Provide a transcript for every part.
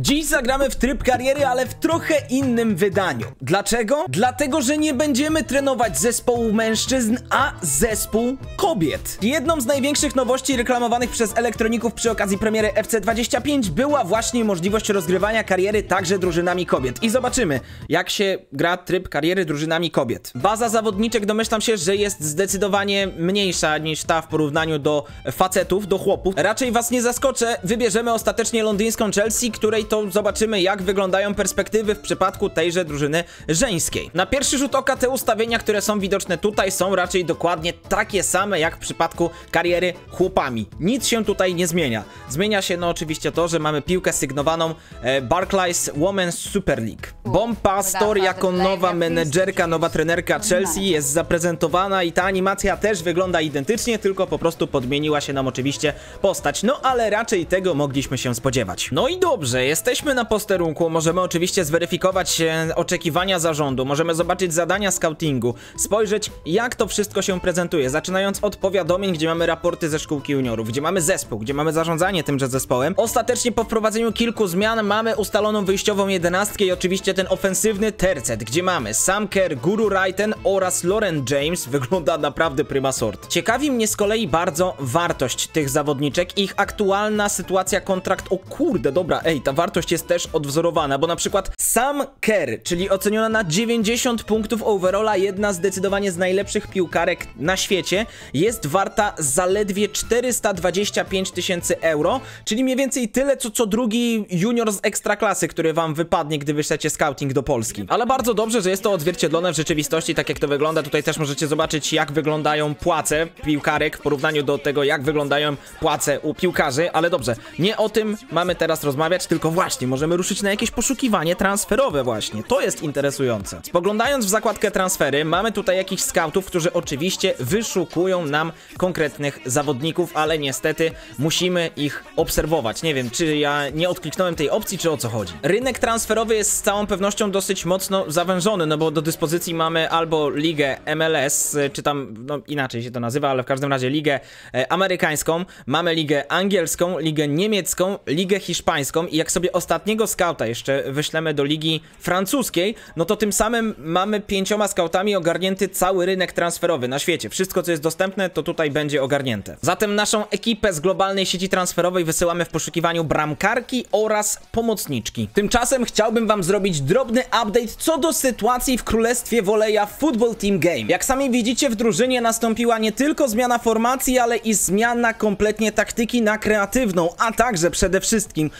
Dziś zagramy w tryb kariery, ale w trochę innym wydaniu. Dlaczego? Dlatego, że nie będziemy trenować zespołu mężczyzn, a zespół kobiet. Jedną z największych nowości reklamowanych przez elektroników przy okazji premiery FC25 była właśnie możliwość rozgrywania kariery także drużynami kobiet. I zobaczymy, jak się gra tryb kariery drużynami kobiet. Baza zawodniczek domyślam się, że jest zdecydowanie mniejsza niż ta w porównaniu do facetów, do chłopów. Raczej was nie zaskoczę, wybierzemy ostatecznie londyńską Chelsea, której to zobaczymy jak wyglądają perspektywy w przypadku tejże drużyny żeńskiej. Na pierwszy rzut oka te ustawienia, które są widoczne tutaj są raczej dokładnie takie same jak w przypadku kariery chłopami. Nic się tutaj nie zmienia. Zmienia się no oczywiście to, że mamy piłkę sygnowaną e, Barclays Women's Super League. Bomb Pastor jako nowa menedżerka, nowa trenerka Chelsea jest zaprezentowana i ta animacja też wygląda identycznie, tylko po prostu podmieniła się nam oczywiście postać. No ale raczej tego mogliśmy się spodziewać. No i dobrze, jesteśmy na posterunku, możemy oczywiście zweryfikować e, oczekiwania zarządu, możemy zobaczyć zadania scoutingu, spojrzeć jak to wszystko się prezentuje, zaczynając od powiadomień, gdzie mamy raporty ze szkółki juniorów, gdzie mamy zespół, gdzie mamy zarządzanie tymże zespołem. Ostatecznie po wprowadzeniu kilku zmian mamy ustaloną wyjściową jedenastkę i oczywiście ten ofensywny tercet, gdzie mamy Sam Kerr, Guru Raiten oraz Lauren James, wygląda naprawdę prima sort. Ciekawi mnie z kolei bardzo wartość tych zawodniczek, ich aktualna sytuacja kontrakt, o kurde, dobra, ej, ta wartość jest też odwzorowana, bo na przykład Sam Kerr, czyli oceniona na 90 punktów overalla, jedna zdecydowanie z najlepszych piłkarek na świecie, jest warta zaledwie 425 tysięcy euro, czyli mniej więcej tyle, co co drugi junior z ekstraklasy, który wam wypadnie, gdy wyślecie scouting do Polski. Ale bardzo dobrze, że jest to odzwierciedlone w rzeczywistości, tak jak to wygląda. Tutaj też możecie zobaczyć, jak wyglądają płace piłkarek w porównaniu do tego, jak wyglądają płace u piłkarzy, ale dobrze, nie o tym mamy teraz rozmawiać, tylko właśnie, możemy ruszyć na jakieś poszukiwanie transferowe właśnie. To jest interesujące. Spoglądając w zakładkę transfery, mamy tutaj jakichś scoutów, którzy oczywiście wyszukują nam konkretnych zawodników, ale niestety musimy ich obserwować. Nie wiem, czy ja nie odkliknąłem tej opcji, czy o co chodzi. Rynek transferowy jest z całą pewnością dosyć mocno zawężony, no bo do dyspozycji mamy albo ligę MLS, czy tam, no inaczej się to nazywa, ale w każdym razie ligę e, amerykańską, mamy ligę angielską, ligę niemiecką, ligę hiszpańską i jak sobie ostatniego skauta jeszcze wyślemy do ligi francuskiej, no to tym samym mamy pięcioma skautami ogarnięty cały rynek transferowy na świecie. Wszystko, co jest dostępne, to tutaj będzie ogarnięte. Zatem naszą ekipę z globalnej sieci transferowej wysyłamy w poszukiwaniu bramkarki oraz pomocniczki. Tymczasem chciałbym wam zrobić drobny update co do sytuacji w Królestwie Woleja Football Team Game. Jak sami widzicie, w drużynie nastąpiła nie tylko zmiana formacji, ale i zmiana kompletnie taktyki na kreatywną, a także przede wszystkim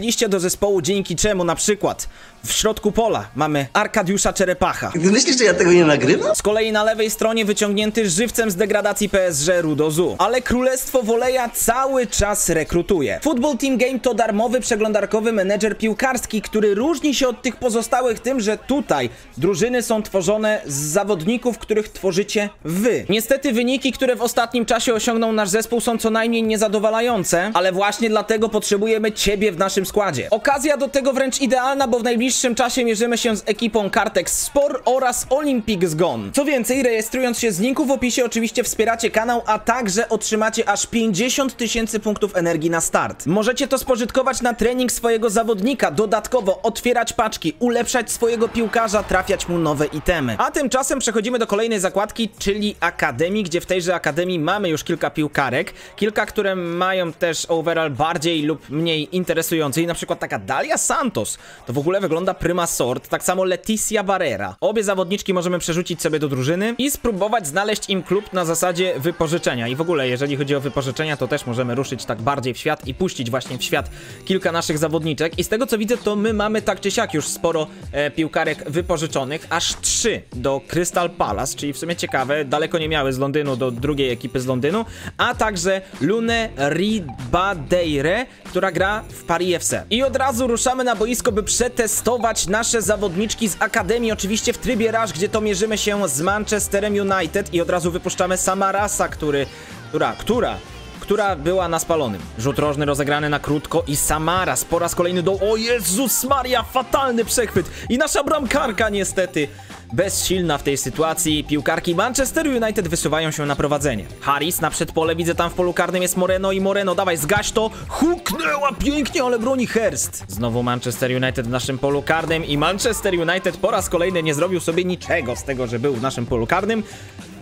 dołączyliście do zespołu, dzięki czemu na przykład w środku pola mamy Arkadiusza Czerepacha. Ty myślisz, że ja tego nie nagrywam? Z kolei na lewej stronie wyciągnięty żywcem z degradacji PSG Rudozu. Ale Królestwo Woleja cały czas rekrutuje. Football Team Game to darmowy przeglądarkowy menedżer piłkarski, który różni się od tych pozostałych tym, że tutaj drużyny są tworzone z zawodników, których tworzycie wy. Niestety wyniki, które w ostatnim czasie osiągnął nasz zespół są co najmniej niezadowalające, ale właśnie dlatego potrzebujemy ciebie w naszym składzie. Okazja do tego wręcz idealna, bo w najbliższym czasie mierzymy się z ekipą Kartex Spor oraz Olympic Gone. Co więcej, rejestrując się z linku w opisie oczywiście wspieracie kanał, a także otrzymacie aż 50 tysięcy punktów energii na start. Możecie to spożytkować na trening swojego zawodnika, dodatkowo otwierać paczki, ulepszać swojego piłkarza, trafiać mu nowe itemy. A tymczasem przechodzimy do kolejnej zakładki, czyli Akademii, gdzie w tejże Akademii mamy już kilka piłkarek, kilka, które mają też overall bardziej lub mniej interesujący i na przykład taka Dalia Santos, to w ogóle wygląda prima sort, tak samo Leticia Barrera. Obie zawodniczki możemy przerzucić sobie do drużyny i spróbować znaleźć im klub na zasadzie wypożyczenia. I w ogóle, jeżeli chodzi o wypożyczenia, to też możemy ruszyć tak bardziej w świat i puścić właśnie w świat kilka naszych zawodniczek. I z tego co widzę, to my mamy tak czy siak już sporo e, piłkarek wypożyczonych, aż trzy do Crystal Palace, czyli w sumie ciekawe, daleko nie miały z Londynu do drugiej ekipy z Londynu, a także Lune Ribadeire, która gra w Paris FC. I od razu ruszamy na boisko, by przetestować nasze zawodniczki z Akademii, oczywiście w trybie Rush, gdzie to mierzymy się z Manchesterem United i od razu wypuszczamy Samarasa, który, która, która która była na spalonym. Rzut rożny rozegrany na krótko i Samaras po raz kolejny do... O Jezus Maria, fatalny przechwyt! I nasza bramkarka niestety bezsilna w tej sytuacji. Piłkarki Manchester United wysuwają się na prowadzenie. Harris na przedpole, widzę tam w polu karnym jest Moreno i Moreno, dawaj, zgaś to! Huknęła pięknie, ale broni Herst. Znowu Manchester United w naszym polu karnym i Manchester United po raz kolejny nie zrobił sobie niczego z tego, że był w naszym polu karnym.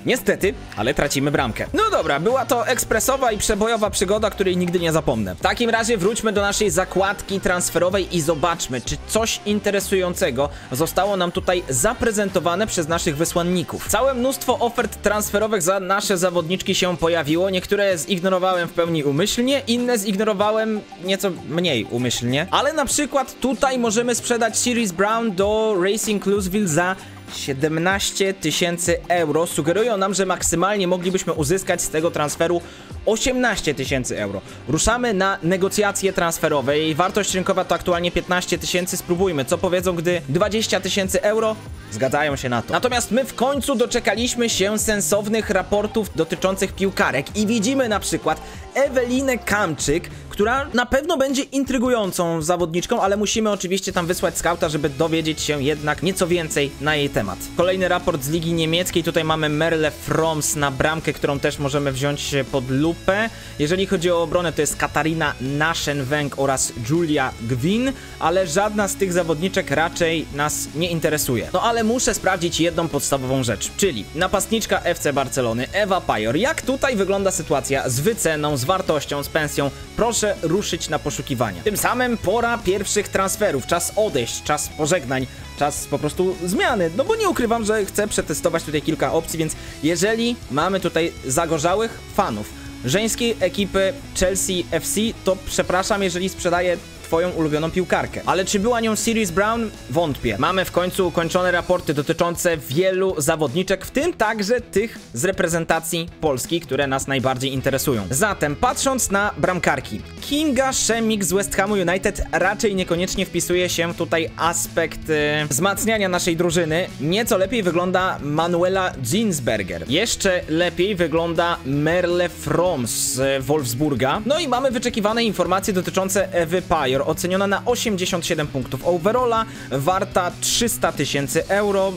Niestety, ale tracimy bramkę. No dobra, była to ekspresowa i przebojowa przygoda, której nigdy nie zapomnę. W takim razie wróćmy do naszej zakładki transferowej i zobaczmy, czy coś interesującego zostało nam tutaj zaprezentowane przez naszych wysłanników. Całe mnóstwo ofert transferowych za nasze zawodniczki się pojawiło. Niektóre zignorowałem w pełni umyślnie, inne zignorowałem nieco mniej umyślnie. Ale na przykład tutaj możemy sprzedać Series Brown do Racing Louisville za 17 tysięcy euro. Sugerują nam, że maksymalnie moglibyśmy uzyskać z tego transferu 18 tysięcy euro. Ruszamy na negocjacje transferowe. Jej wartość rynkowa to aktualnie 15 tysięcy. Spróbujmy, co powiedzą, gdy 20 tysięcy euro zgadzają się na to. Natomiast my w końcu doczekaliśmy się sensownych raportów dotyczących piłkarek i widzimy na przykład Ewelinę Kamczyk, która na pewno będzie intrygującą zawodniczką, ale musimy oczywiście tam wysłać skauta, żeby dowiedzieć się jednak nieco więcej na jej temat. Kolejny raport z Ligi Niemieckiej, tutaj mamy Merle Froms na bramkę, którą też możemy wziąć pod lupę. Jeżeli chodzi o obronę, to jest Katarina Naschenweng oraz Julia Gwin, ale żadna z tych zawodniczek raczej nas nie interesuje. No ale muszę sprawdzić jedną podstawową rzecz, czyli napastniczka FC Barcelony, Ewa Pajor. Jak tutaj wygląda sytuacja z wyceną, z wartością, z pensją? Proszę ruszyć na poszukiwania. Tym samym pora pierwszych transferów, czas odejść, czas pożegnań, czas po prostu zmiany. No bo nie ukrywam, że chcę przetestować tutaj kilka opcji, więc jeżeli mamy tutaj zagorzałych fanów żeńskiej ekipy Chelsea FC, to przepraszam, jeżeli sprzedaję twoją ulubioną piłkarkę. Ale czy była nią Series Brown? Wątpię. Mamy w końcu ukończone raporty dotyczące wielu zawodniczek, w tym także tych z reprezentacji Polski, które nas najbardziej interesują. Zatem, patrząc na bramkarki, Kinga Szemik z West Hamu United raczej niekoniecznie wpisuje się tutaj aspekt e, wzmacniania naszej drużyny. Nieco lepiej wygląda Manuela Zinsberger. Jeszcze lepiej wygląda Merle Froms z Wolfsburga. No i mamy wyczekiwane informacje dotyczące Ewy Oceniona na 87 punktów overalla, warta 300 tysięcy euro.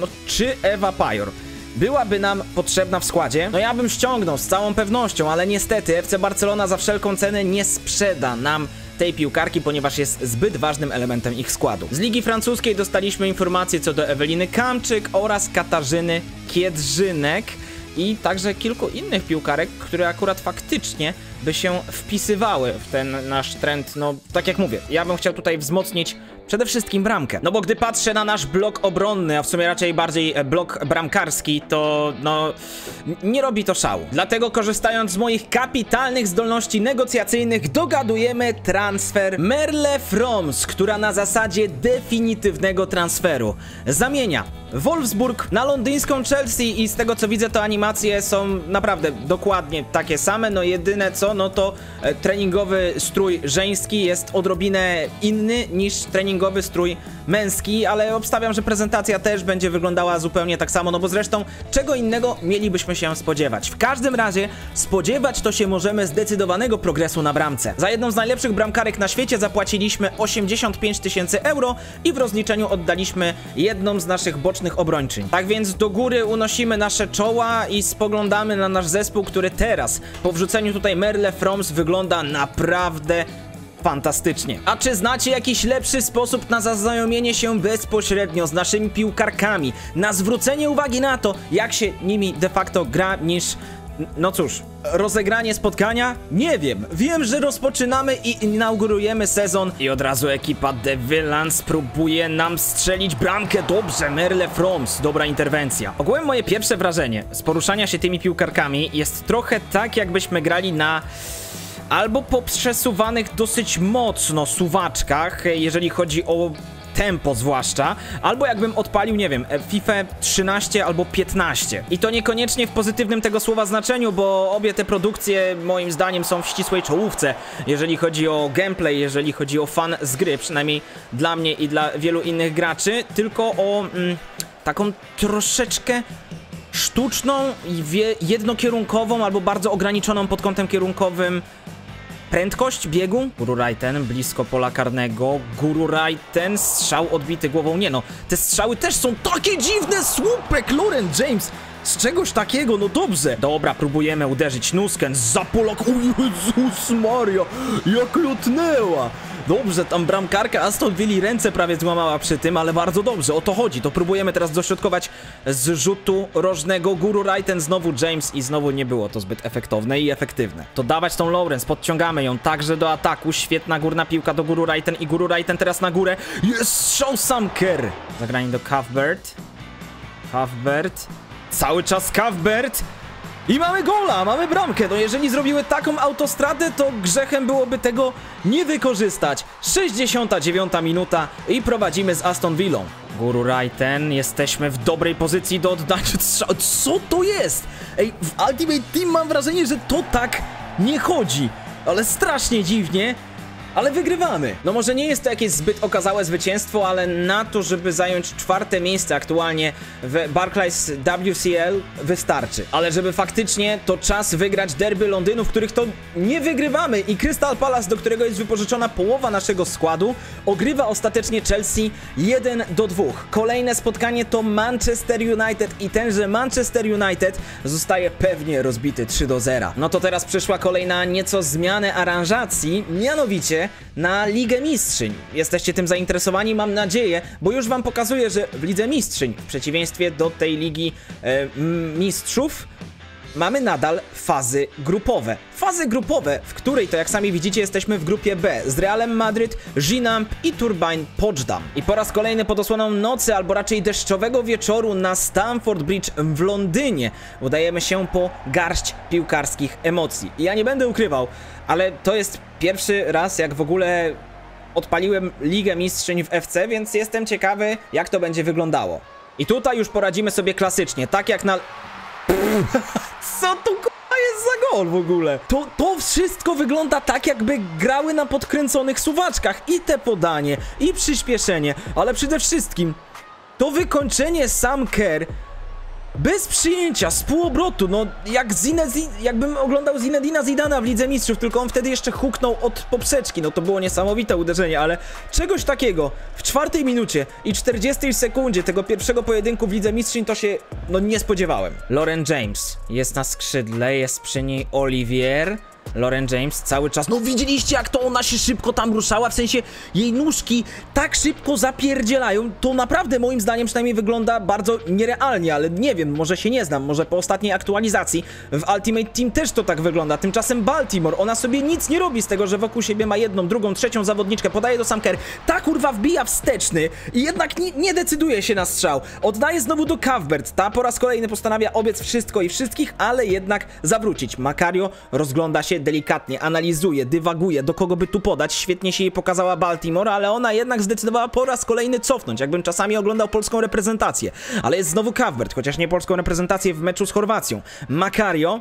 No, czy Ewa Pajor byłaby nam potrzebna w składzie? No ja bym ściągnął z całą pewnością, ale niestety FC Barcelona za wszelką cenę nie sprzeda nam tej piłkarki, ponieważ jest zbyt ważnym elementem ich składu. Z Ligi Francuskiej dostaliśmy informacje co do Eweliny Kamczyk oraz Katarzyny Kiedrzynek i także kilku innych piłkarek, które akurat faktycznie by się wpisywały w ten nasz trend. No, tak jak mówię, ja bym chciał tutaj wzmocnić przede wszystkim bramkę. No bo gdy patrzę na nasz blok obronny, a w sumie raczej bardziej e, blok bramkarski, to no nie robi to szału. Dlatego korzystając z moich kapitalnych zdolności negocjacyjnych dogadujemy transfer Merle Froms, która na zasadzie definitywnego transferu zamienia Wolfsburg na londyńską Chelsea i z tego co widzę to animacje są naprawdę dokładnie takie same, no jedyne co, no to e, treningowy strój żeński jest odrobinę inny niż treningowy strój męski, ale obstawiam, że prezentacja też będzie wyglądała zupełnie tak samo, no bo zresztą czego innego mielibyśmy się spodziewać. W każdym razie spodziewać to się możemy zdecydowanego progresu na bramce. Za jedną z najlepszych bramkarek na świecie zapłaciliśmy 85 tysięcy euro i w rozliczeniu oddaliśmy jedną z naszych bocznych obrończyń. Tak więc do góry unosimy nasze czoła i spoglądamy na nasz zespół, który teraz po wrzuceniu tutaj Merle Froms wygląda naprawdę fantastycznie. A czy znacie jakiś lepszy sposób na zaznajomienie się bezpośrednio z naszymi piłkarkami, na zwrócenie uwagi na to, jak się nimi de facto gra, niż no cóż, rozegranie spotkania? Nie wiem. Wiem, że rozpoczynamy i inaugurujemy sezon i od razu ekipa The Villains próbuje nam strzelić bramkę. Dobrze, Merle Froms, dobra interwencja. Ogółem moje pierwsze wrażenie z poruszania się tymi piłkarkami jest trochę tak, jakbyśmy grali na albo po przesuwanych dosyć mocno suwaczkach, jeżeli chodzi o tempo zwłaszcza, albo jakbym odpalił, nie wiem, FIFA 13 albo 15. I to niekoniecznie w pozytywnym tego słowa znaczeniu, bo obie te produkcje moim zdaniem są w ścisłej czołówce, jeżeli chodzi o gameplay, jeżeli chodzi o fan z gry, przynajmniej dla mnie i dla wielu innych graczy, tylko o mm, taką troszeczkę sztuczną i jednokierunkową albo bardzo ograniczoną pod kątem kierunkowym prędkość biegu. Guru Raiten blisko pola karnego. Guru Raiten strzał odbity głową. Nie no, te strzały też są takie dziwne. Słupek Loren James. Z czegoś takiego, no dobrze. Dobra, próbujemy uderzyć Nusken. Zapolak. O Jezus Maria, jak lutnęła. Dobrze, tam bramkarka Aston Villa ręce prawie złamała przy tym, ale bardzo dobrze, o to chodzi. To próbujemy teraz dośrodkować z rzutu rożnego. Guru Raiten, znowu James i znowu nie było to zbyt efektowne i efektywne. To dawać tą Lawrence, podciągamy ją także do ataku. Świetna górna piłka do Guru Raiten i Guru Raiten teraz na górę. Jest strzał Sam Kerr. Zagranie do Cuthbert. Cuthbert. Cały czas Cuthbert. I mamy gola, mamy bramkę. No jeżeli zrobiły taką autostradę, to grzechem byłoby tego nie wykorzystać. 69 minuta i prowadzimy z Aston Villą. Guru Raiten, jesteśmy w dobrej pozycji do oddania strzału. Co to jest? Ej, w Ultimate Team mam wrażenie, że to tak nie chodzi. Ale strasznie dziwnie. Ale wygrywamy. No może nie jest to jakieś zbyt okazałe zwycięstwo, ale na to, żeby zająć czwarte miejsce aktualnie w Barclays WCL wystarczy. Ale żeby faktycznie to czas wygrać derby Londynu, w których to nie wygrywamy i Crystal Palace, do którego jest wypożyczona połowa naszego składu, ogrywa ostatecznie Chelsea 1 do 2. Kolejne spotkanie to Manchester United i tenże Manchester United zostaje pewnie rozbity 3 do 0. No to teraz przyszła kolejna nieco zmianę aranżacji, mianowicie na Ligę Mistrzyń. Jesteście tym zainteresowani, mam nadzieję, bo już wam pokazuję, że w Lidze Mistrzyń, w przeciwieństwie do tej Ligi e, Mistrzów, mamy nadal fazy grupowe. Fazy grupowe, w której to jak sami widzicie jesteśmy w grupie B z Realem Madryt, Ginamp i Turbine Potsdam. I po raz kolejny pod osłoną nocy, albo raczej deszczowego wieczoru na Stamford Bridge w Londynie udajemy się po garść piłkarskich emocji. I ja nie będę ukrywał, ale to jest pierwszy raz jak w ogóle odpaliłem Ligę Mistrzyń w FC, więc jestem ciekawy jak to będzie wyglądało. I tutaj już poradzimy sobie klasycznie, tak jak na... Co tu k***a jest za gol w ogóle? To, to wszystko wygląda tak, jakby grały na podkręconych suwaczkach. I te podanie, i przyspieszenie, ale przede wszystkim to wykończenie Sam Kerr bez przyjęcia, z półobrotu, no jak Zinedine, jakbym oglądał Zinedina Zidana w Lidze Mistrzów, tylko on wtedy jeszcze huknął od poprzeczki, no to było niesamowite uderzenie, ale czegoś takiego w czwartej minucie i 40 sekundzie tego pierwszego pojedynku w Lidze Mistrzów to się, no nie spodziewałem. Lauren James jest na skrzydle, jest przy niej Olivier, Lauren James cały czas. No widzieliście jak to ona się szybko tam ruszała, w sensie jej nóżki tak szybko zapierdzielają. To naprawdę moim zdaniem przynajmniej wygląda bardzo nierealnie, ale nie wiem, może się nie znam, może po ostatniej aktualizacji w Ultimate Team też to tak wygląda. Tymczasem Baltimore, ona sobie nic nie robi z tego, że wokół siebie ma jedną, drugą, trzecią zawodniczkę, podaje do Samker. Ta kurwa wbija wsteczny i jednak nie, nie decyduje się na strzał. Oddaje znowu do Cuthbert. Ta po raz kolejny postanawia obiec wszystko i wszystkich, ale jednak zawrócić. Macario rozgląda się delikatnie, analizuje, dywaguje, do kogo by tu podać. Świetnie się jej pokazała Baltimore, ale ona jednak zdecydowała po raz kolejny cofnąć, jakbym czasami oglądał polską reprezentację. Ale jest znowu Cuthbert, chociaż nie polską reprezentację w meczu z Chorwacją. Macario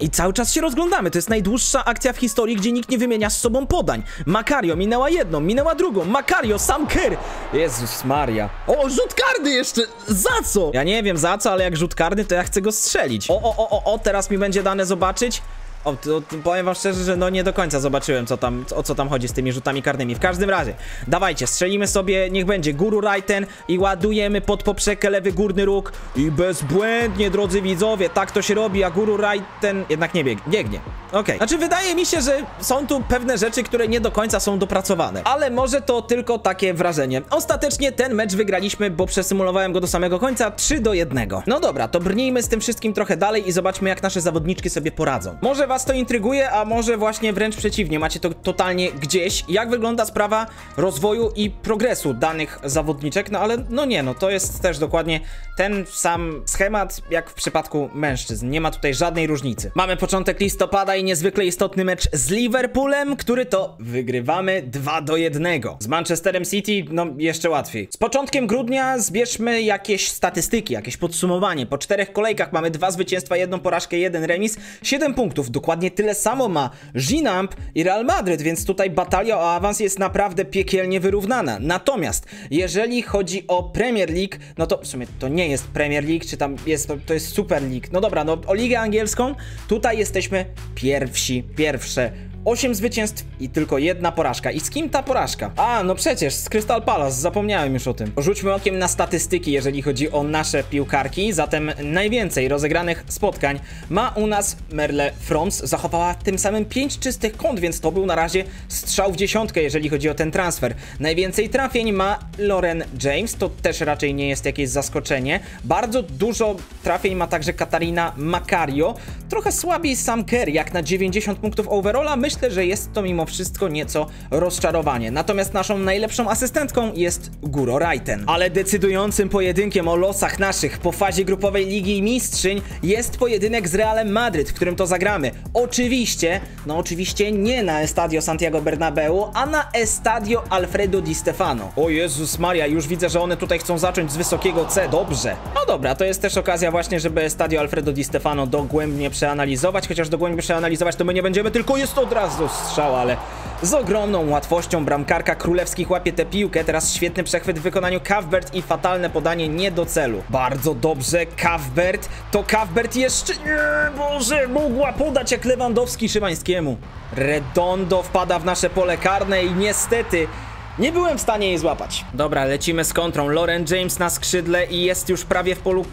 i cały czas się rozglądamy. To jest najdłuższa akcja w historii, gdzie nikt nie wymienia z sobą podań. Macario minęła jedną, minęła drugą. Macario, sam Kerr. Jezus Maria. O, rzut karny jeszcze! Za co? Ja nie wiem za co, ale jak rzut karny, to ja chcę go strzelić. O, o, o, o, o teraz mi będzie dane zobaczyć. O, to, powiem wam szczerze, że no nie do końca zobaczyłem, co tam, o co tam chodzi z tymi rzutami karnymi. W każdym razie, dawajcie, strzelimy sobie, niech będzie Guru Raiten i ładujemy pod poprzeczkę lewy górny róg i bezbłędnie, drodzy widzowie, tak to się robi, a Guru Raiten jednak nie bieg biegnie. Okej, znaczy wydaje mi się, że są tu pewne rzeczy, które nie do końca są dopracowane, ale może to tylko takie wrażenie. Ostatecznie ten mecz wygraliśmy, bo przesymulowałem go do samego końca 3 do 1. No dobra, to brnijmy z tym wszystkim trochę dalej i zobaczmy, jak nasze zawodniczki sobie poradzą. Może was to intryguje, a może właśnie wręcz przeciwnie, macie to totalnie gdzieś. Jak wygląda sprawa rozwoju i progresu danych zawodniczek? No ale no nie, no to jest też dokładnie ten sam schemat jak w przypadku mężczyzn. Nie ma tutaj żadnej różnicy. Mamy początek listopada i niezwykle istotny mecz z Liverpoolem, który to wygrywamy 2 do 1. Z Manchesterem City, no jeszcze łatwiej. Z początkiem grudnia zbierzmy jakieś statystyki, jakieś podsumowanie. Po czterech kolejkach mamy dwa zwycięstwa, jedną porażkę, jeden remis, 7 punktów. Dokładnie tyle samo ma Ginamp i Real Madryt, więc tutaj batalia o awans jest naprawdę piekielnie wyrównana. Natomiast jeżeli chodzi o Premier League, no to w sumie to nie jest Premier League, czy tam jest, to, jest Super League. No dobra, no o ligę angielską tutaj jesteśmy pierwsi, pierwsze. 8 zwycięstw i tylko jedna porażka. I z kim ta porażka? A, no przecież, z Crystal Palace, zapomniałem już o tym. Rzućmy okiem na statystyki, jeżeli chodzi o nasze piłkarki. Zatem najwięcej rozegranych spotkań ma u nas Merle Froms. Zachowała tym samym 5 czystych kąt, więc to był na razie strzał w dziesiątkę, jeżeli chodzi o ten transfer. Najwięcej trafień ma Lauren James, to też raczej nie jest jakieś zaskoczenie. Bardzo dużo trafień ma także Katarina Macario. Trochę słabiej Sam Kerr, jak na 90 punktów overalla. Myślę, że jest to mimo wszystko nieco rozczarowanie. Natomiast naszą najlepszą asystentką jest Guro Raiten. Ale decydującym pojedynkiem o losach naszych po fazie grupowej Ligi Mistrzyń jest pojedynek z Realem Madryt, w którym to zagramy. Oczywiście, no oczywiście nie na Estadio Santiago Bernabeu, a na Estadio Alfredo Di Stefano. O Jezus Maria, już widzę, że one tutaj chcą zacząć z wysokiego C. Dobrze. No dobra, to jest też okazja właśnie, żeby Estadio Alfredo Di Stefano dogłębnie przeanalizować, chociaż dogłębnie przeanalizować to my nie będziemy, tylko jest od razu strzał, ale z ogromną łatwością bramkarka królewskich łapie tę piłkę. Teraz świetny przechwyt w wykonaniu Kavbert i fatalne podanie nie do celu. Bardzo dobrze, Kavbert. To Kavbert jeszcze... Nie, Boże, mogła podać jak Lewandowski Szymańskiemu. Redondo wpada w nasze pole karne i niestety... Nie byłem w stanie jej złapać. Dobra, lecimy z kontrą. Lauren James na skrzydle i jest już prawie w polu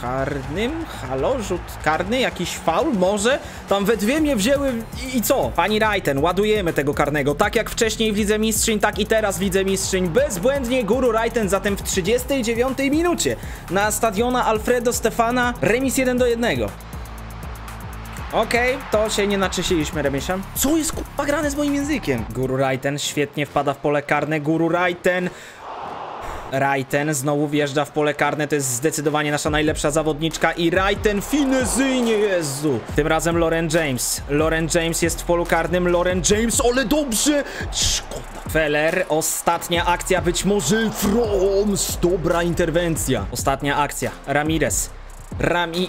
karnym? Halo? Rzut karny? Jakiś faul? Może? Tam we dwie mnie wzięły i, i co? Pani Raiten, ładujemy tego karnego. Tak jak wcześniej w Lidze Mistrzyń, tak i teraz w Lidze Mistrzyń. Bezbłędnie Guru Raiten zatem w 39 minucie na stadiona Alfredo Stefana remis 1 do 1. Okej, to się nie naczyściliśmy, Remisian. Co jest kurwa grane z moim językiem? Guru Raiten świetnie wpada w pole karne. Guru Raiten Raiten znowu wjeżdża w pole karne, to jest zdecydowanie nasza najlepsza zawodniczka i Raiten finezyjnie, Jezu! Tym razem Lauren James. Lauren James jest w polu karnym, Lauren James, ale dobrze! Szkoda. Feller, ostatnia akcja, być może Froms, dobra interwencja. Ostatnia akcja, Ramirez. Rami...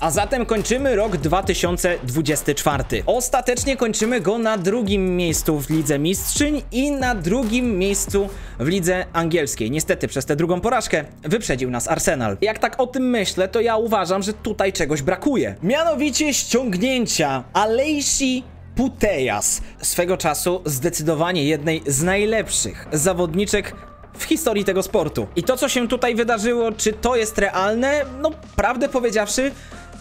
A zatem kończymy rok 2024. Ostatecznie kończymy go na drugim miejscu w Lidze Mistrzyń i na drugim miejscu w Lidze Angielskiej. Niestety przez tę drugą porażkę wyprzedził nas Arsenal. Jak tak o tym myślę, to ja uważam, że tutaj czegoś brakuje. Mianowicie ściągnięcia Alejsi Putejas. Swego czasu zdecydowanie jednej z najlepszych zawodniczek w historii tego sportu. I to, co się tutaj wydarzyło, czy to jest realne? No, prawdę powiedziawszy,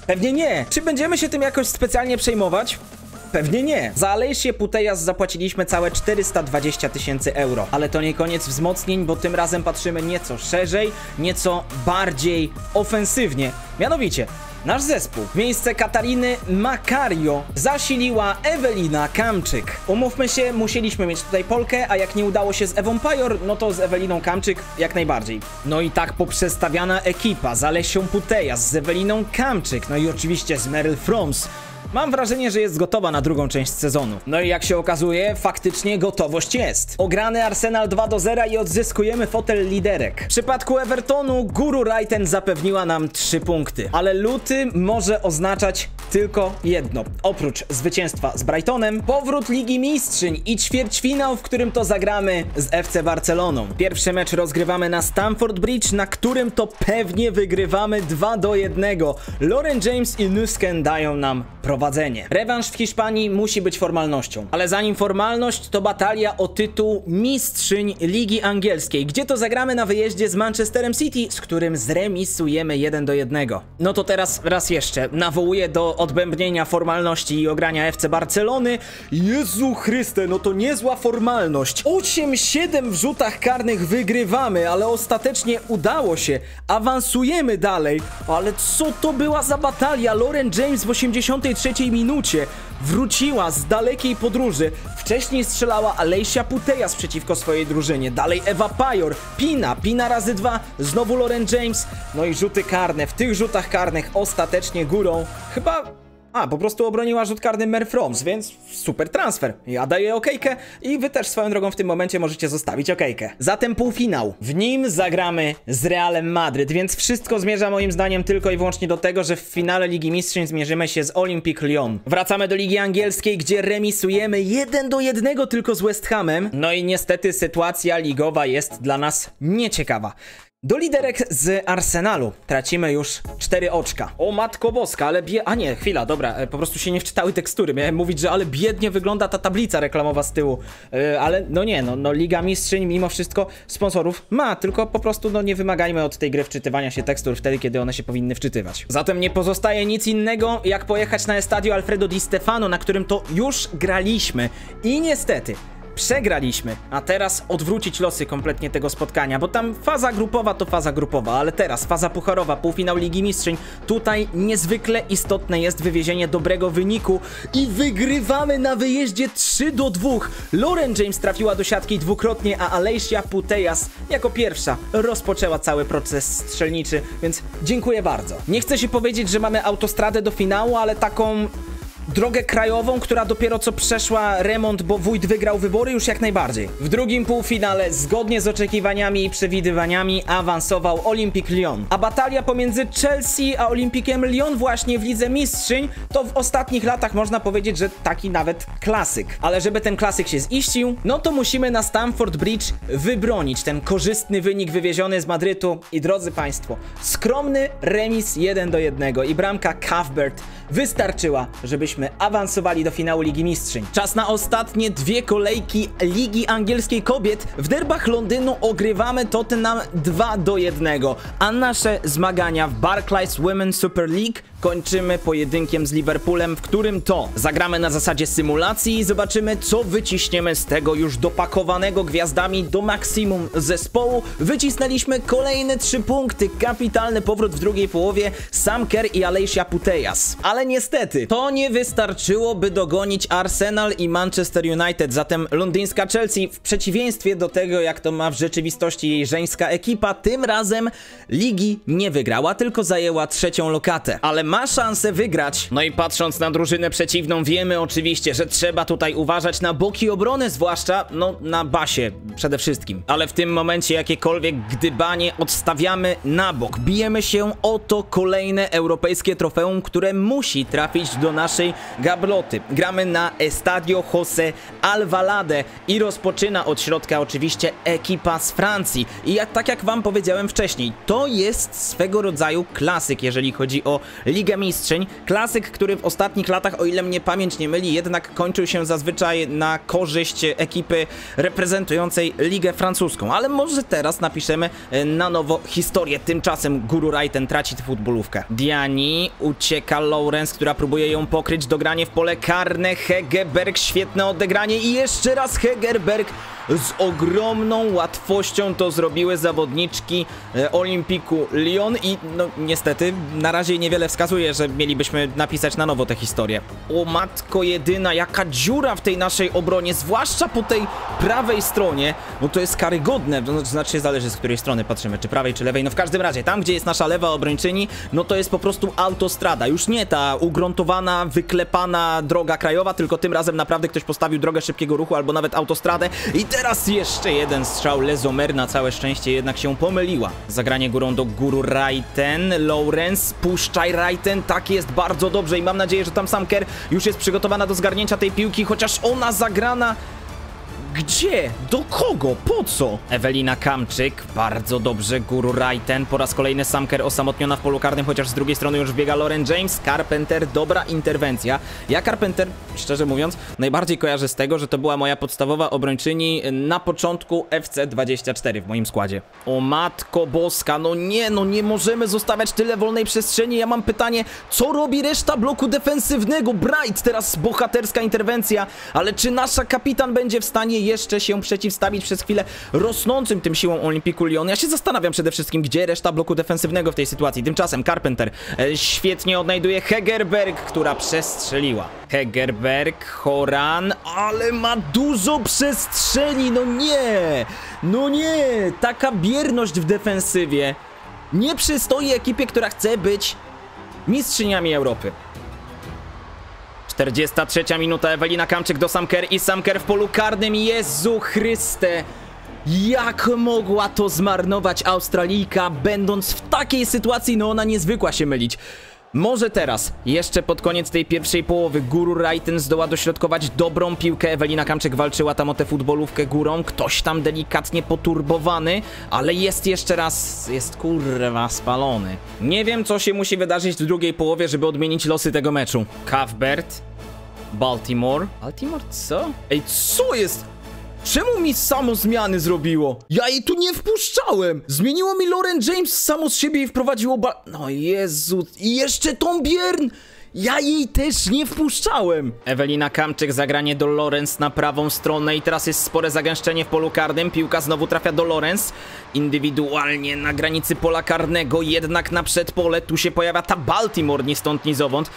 pewnie nie. Czy będziemy się tym jakoś specjalnie przejmować? Pewnie nie. Za Alejsie Putejas zapłaciliśmy całe 420 tysięcy euro. Ale to nie koniec wzmocnień, bo tym razem patrzymy nieco szerzej, nieco bardziej ofensywnie. Mianowicie, Nasz zespół w miejsce Katariny Macario zasiliła Ewelina Kamczyk. Umówmy się, musieliśmy mieć tutaj Polkę, a jak nie udało się z Ewą Pajor, no to z Eweliną Kamczyk jak najbardziej. No i tak poprzestawiana ekipa z Alesią Putejas, z Eweliną Kamczyk, no i oczywiście z Meryl Froms. Mam wrażenie, że jest gotowa na drugą część sezonu. No i jak się okazuje, faktycznie gotowość jest. Ograny Arsenal 2 do 0 i odzyskujemy fotel liderek. W przypadku Evertonu Guru Raiten zapewniła nam 3 punkty, ale luty może oznaczać tylko jedno. Oprócz zwycięstwa z Brightonem, powrót Ligi Mistrzyń i ćwierćfinał, w którym to zagramy z FC Barceloną. Pierwszy mecz rozgrywamy na Stamford Bridge, na którym to pewnie wygrywamy 2 do 1. Lauren James i Nusken dają nam prowadzenie. Rewanż w Hiszpanii musi być formalnością, ale zanim formalność, to batalia o tytuł mistrzyń Ligi Angielskiej, gdzie to zagramy na wyjeździe z Manchesterem City, z którym zremisujemy 1 do 1. No to teraz raz jeszcze nawołuję do odbębnienia formalności i ogrania FC Barcelony. Jezu Chryste, no to niezła formalność. 8-7 w rzutach karnych wygrywamy, ale ostatecznie udało się. Awansujemy dalej. Ale co to była za batalia? Lauren James w 83 minucie wróciła z dalekiej podróży. Wcześniej strzelała Alejsia Putejas przeciwko swojej drużynie. Dalej Ewa Pajor, Pina, Pina razy dwa, znowu Lauren James. No i rzuty karne. W tych rzutach karnych ostatecznie górą chyba A, po prostu obroniła rzut karny Mer więc super transfer. Ja daję okejkę i wy też swoją drogą w tym momencie możecie zostawić okejkę. Zatem półfinał. W nim zagramy z Realem Madryt, więc wszystko zmierza moim zdaniem tylko i wyłącznie do tego, że w finale Ligi Mistrzów zmierzymy się z Olympique Lyon. Wracamy do Ligi Angielskiej, gdzie remisujemy 1 do 1 tylko z West Hamem. No i niestety sytuacja ligowa jest dla nas nieciekawa. Do liderek z Arsenalu tracimy już 4 oczka. O matko boska, ale bie... A nie, chwila, dobra, e, po prostu się nie wczytały tekstury. Miałem mówić, że ale biednie wygląda ta tablica reklamowa z tyłu. E, ale no nie, no, no Liga Mistrzyń mimo wszystko sponsorów ma, tylko po prostu no nie wymagajmy od tej gry wczytywania się tekstur wtedy, kiedy one się powinny wczytywać. Zatem nie pozostaje nic innego, jak pojechać na Estadio Alfredo Di Stefano, na którym to już graliśmy. I niestety, Przegraliśmy, a teraz odwrócić losy kompletnie tego spotkania, bo tam faza grupowa to faza grupowa, ale teraz faza pucharowa, półfinał Ligi Mistrzyń. Tutaj niezwykle istotne jest wywiezienie dobrego wyniku i wygrywamy na wyjeździe 3 do 2. Lauren James trafiła do siatki dwukrotnie, a Alessia Putejas jako pierwsza rozpoczęła cały proces strzelniczy, więc dziękuję bardzo. Nie chcę się powiedzieć, że mamy autostradę do finału, ale taką drogę krajową, która dopiero co przeszła remont, bo wójt wygrał wybory już jak najbardziej. W drugim półfinale, zgodnie z oczekiwaniami i przewidywaniami, awansował Olympique Lyon. A batalia pomiędzy Chelsea a Olympikiem Lyon właśnie w Lidze Mistrzyń to w ostatnich latach można powiedzieć, że taki nawet klasyk. Ale żeby ten klasyk się ziścił, no to musimy na Stamford Bridge wybronić ten korzystny wynik wywieziony z Madrytu i drodzy Państwo, skromny remis 1 do 1 i bramka Cuthbert wystarczyła, żebyśmy awansowali do finału Ligi Mistrzyń. Czas na ostatnie dwie kolejki Ligi Angielskiej Kobiet. W derbach Londynu ogrywamy Tottenham 2 do 1, a nasze zmagania w Barclays Women's Super League kończymy pojedynkiem z Liverpoolem, w którym to zagramy na zasadzie symulacji i zobaczymy, co wyciśniemy z tego już dopakowanego gwiazdami do maksimum zespołu. Wycisnęliśmy kolejne trzy punkty, kapitalny powrót w drugiej połowie, Sam Kerr i Alessia Putejas. Ale niestety, to nie wystarczyło, by dogonić Arsenal i Manchester United, zatem londyńska Chelsea, w przeciwieństwie do tego, jak to ma w rzeczywistości jej żeńska ekipa, tym razem ligi nie wygrała, tylko zajęła trzecią lokatę. Ale ma szansę wygrać. No i patrząc na drużynę przeciwną, wiemy oczywiście, że trzeba tutaj uważać na boki obrony, zwłaszcza, no, na basie przede wszystkim. Ale w tym momencie jakiekolwiek gdybanie odstawiamy na bok. Bijemy się o to kolejne europejskie trofeum, które musi trafić do naszej gabloty. Gramy na Estadio Jose Alvalade i rozpoczyna od środka oczywiście ekipa z Francji. I jak, tak jak wam powiedziałem wcześniej, to jest swego rodzaju klasyk, jeżeli chodzi o Ligę Mistrzyń. Klasyk, który w ostatnich latach, o ile mnie pamięć nie myli, jednak kończył się zazwyczaj na korzyść ekipy reprezentującej Ligę Francuską. Ale może teraz napiszemy e, na nowo historię. Tymczasem Guru Raiten traci futbolówkę. Diani ucieka Lawrence, która próbuje ją pokryć. Dogranie w pole karne. Hegeberg, świetne odegranie i jeszcze raz Hegerberg z ogromną łatwością to zrobiły zawodniczki e, Olimpiku Lyon i no niestety na razie niewiele wskazuje, że mielibyśmy napisać na nowo tę historię. O matko jedyna, jaka dziura w tej naszej obronie, zwłaszcza po tej prawej stronie, no to jest karygodne, to znaczy zależy z której strony patrzymy, czy prawej, czy lewej, no w każdym razie, tam gdzie jest nasza lewa obrończyni, no to jest po prostu autostrada, już nie ta ugruntowana, wyklepana droga krajowa, tylko tym razem naprawdę ktoś postawił drogę szybkiego ruchu albo nawet autostradę. I teraz jeszcze jeden strzał, Lezomer na całe szczęście jednak się pomyliła. Zagranie górą do góru Raiten, Lawrence, puszczaj Raiten, tak jest bardzo dobrze i mam nadzieję, że tam sam Kerr już jest przygotowana do zgarnięcia tej piłki, chociaż ona zagrana gdzie? Do kogo? Po co? Ewelina Kamczyk, bardzo dobrze, Guru Raiten, po raz kolejny Samker osamotniona w polu karnym, chociaż z drugiej strony już biega Lauren James, Carpenter, dobra interwencja. Ja Carpenter, szczerze mówiąc, najbardziej kojarzę z tego, że to była moja podstawowa obrończyni na początku FC24 w moim składzie. O matko boska, no nie, no nie możemy zostawiać tyle wolnej przestrzeni. Ja mam pytanie, co robi reszta bloku defensywnego? Bright, teraz bohaterska interwencja, ale czy nasza kapitan będzie w stanie jeszcze się przeciwstawić przez chwilę rosnącym tym siłą Olimpiku Lyon. Ja się zastanawiam przede wszystkim, gdzie reszta bloku defensywnego w tej sytuacji. Tymczasem Carpenter e, świetnie odnajduje Hegerberg, która przestrzeliła. Hegerberg, Horan, ale ma dużo przestrzeni, no nie! No nie! Taka bierność w defensywie nie przystoi ekipie, która chce być mistrzyniami Europy. 43 minuta, Ewelina Kamczyk do Samker i Samker w polu karnym. Jezu Chryste! Jak mogła to zmarnować Australijka, będąc w takiej sytuacji? No ona niezwykła się mylić. Może teraz, jeszcze pod koniec tej pierwszej połowy, Guru Raiten zdoła dośrodkować dobrą piłkę. Ewelina Kamczyk walczyła tam o tę futbolówkę górą. Ktoś tam delikatnie poturbowany, ale jest jeszcze raz, jest kurwa spalony. Nie wiem, co się musi wydarzyć w drugiej połowie, żeby odmienić losy tego meczu. Cuthbert, Baltimore. Baltimore co? Ej, co jest? Czemu mi samo zmiany zrobiło? Ja jej tu nie wpuszczałem! Zmieniło mi Lauren James samo z siebie i wprowadziło ba... No Jezu, i jeszcze Tom Biern! Ja jej też nie wpuszczałem! Ewelina Kamczyk, zagranie do Lorenz na prawą stronę i teraz jest spore zagęszczenie w polu karnym. Piłka znowu trafia do Lorenz. Indywidualnie na granicy pola karnego, jednak na przedpole. Tu się pojawia ta Baltimore, ni stąd, ni zowąd.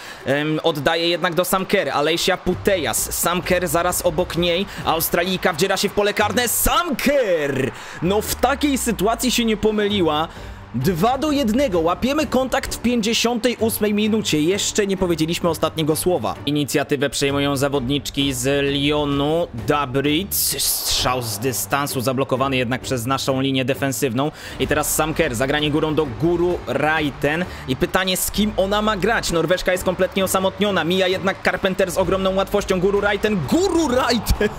Oddaje jednak do Samker, Alejsia Putejas. Samker zaraz obok niej. Australijka wdziera się w pole karne. Samker! No w takiej sytuacji się nie pomyliła. 2 do 1. Łapiemy kontakt w 58 minucie. Jeszcze nie powiedzieliśmy ostatniego słowa. Inicjatywę przejmują zawodniczki z Lyonu. Dabrit. Strzał z dystansu zablokowany jednak przez naszą linię defensywną. I teraz Samker. Zagranie górą do Guru Raiten. I pytanie z kim ona ma grać? Norweszka jest kompletnie osamotniona. Mija jednak Carpenter z ogromną łatwością. Guru Raiten. Guru Raiten!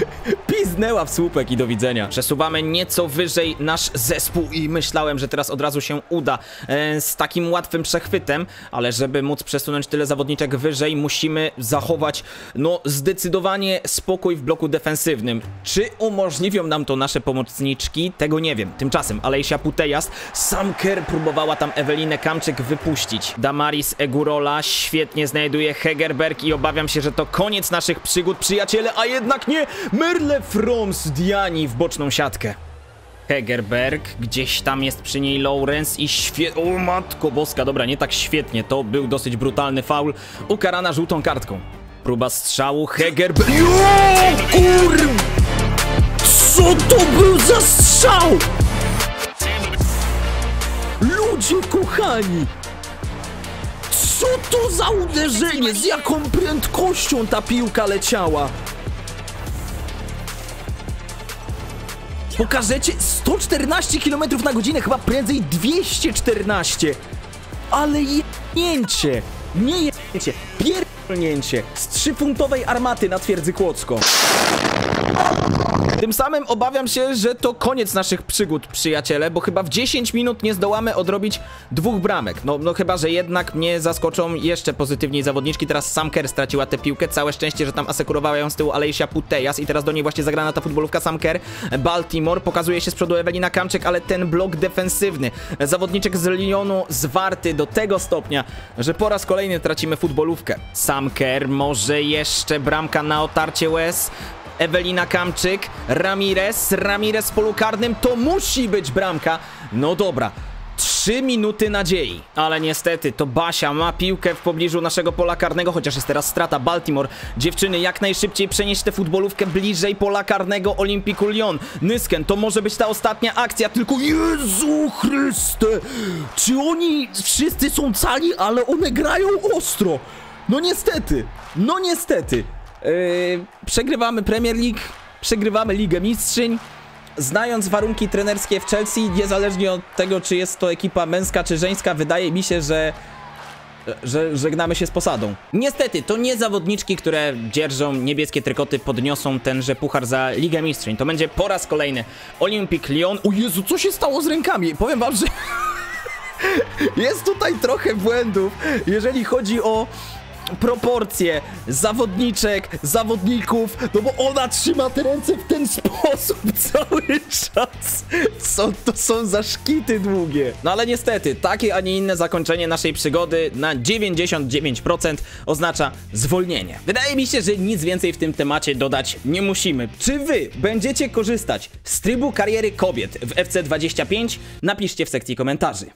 Piznęła w słupek i do widzenia. Przesuwamy nieco wyżej nasz zespół i myślałem, że teraz od razu się uda e, z takim łatwym przechwytem, ale żeby móc przesunąć tyle zawodniczek wyżej, musimy zachować no zdecydowanie spokój w bloku defensywnym. Czy umożliwią nam to nasze pomocniczki? Tego nie wiem. Tymczasem Alejsia Putejas, Samker próbowała tam Ewelinę Kamczyk wypuścić. Damaris Egurola świetnie znajduje Hegerberg i obawiam się, że to koniec naszych przygód, przyjaciele, a jednak nie! Merle Froms Diani w boczną siatkę. Hegerberg, gdzieś tam jest przy niej Lawrence i świe... O matko boska, dobra, nie tak świetnie, to był dosyć brutalny faul, ukarana żółtą kartką. Próba strzału, Hegerberg... Jo, kur... Co to był za strzał? Ludzie kochani! Co to za uderzenie? Z jaką prędkością ta piłka leciała? Pokażecie 114 km na godzinę, chyba prędzej 214. Ale jebnięcie, nie jebnięcie, pierdolnięcie z trzyfuntowej armaty na twierdzy Kłodzko. Tym samym obawiam się, że to koniec naszych przygód, przyjaciele, bo chyba w 10 minut nie zdołamy odrobić dwóch bramek. No, no chyba, że jednak mnie zaskoczą jeszcze pozytywniej zawodniczki. Teraz Samker straciła tę piłkę. Całe szczęście, że tam asekurowała ją z tyłu Alejsia Putejas i teraz do niej właśnie zagrana ta futbolówka Samker. Baltimore pokazuje się z przodu Ewelina Kamczyk, ale ten blok defensywny. Zawodniczek z Lyonu zwarty do tego stopnia, że po raz kolejny tracimy futbolówkę. Samker, może jeszcze bramka na otarcie łez. Ewelina Kamczyk, Ramirez, Ramirez w polu karnym, to musi być bramka. No dobra, Trzy minuty nadziei. Ale niestety to Basia ma piłkę w pobliżu naszego pola karnego, chociaż jest teraz strata Baltimore. Dziewczyny, jak najszybciej przenieść tę futbolówkę bliżej pola karnego Olimpiku Lyon. Nysken, to może być ta ostatnia akcja, tylko Jezu Chryste! Czy oni wszyscy są cali, ale one grają ostro? No niestety, no niestety. Yy, przegrywamy Premier League, przegrywamy Ligę Mistrzyń. Znając warunki trenerskie w Chelsea, niezależnie od tego, czy jest to ekipa męska czy żeńska, wydaje mi się, że że żegnamy się z posadą. Niestety, to nie zawodniczki, które dzierżą niebieskie trykoty, podniosą tenże puchar za Ligę Mistrzyń. To będzie po raz kolejny Olympique Lyon. O Jezu, co się stało z rękami? Powiem wam, że jest tutaj trochę błędów, jeżeli chodzi o proporcje zawodniczek, zawodników, no bo ona trzyma te ręce w ten sposób cały czas. Co to są za szkity długie? No ale niestety, takie, a nie inne zakończenie naszej przygody na 99% oznacza zwolnienie. Wydaje mi się, że nic więcej w tym temacie dodać nie musimy. Czy wy będziecie korzystać z trybu kariery kobiet w FC25? Napiszcie w sekcji komentarzy.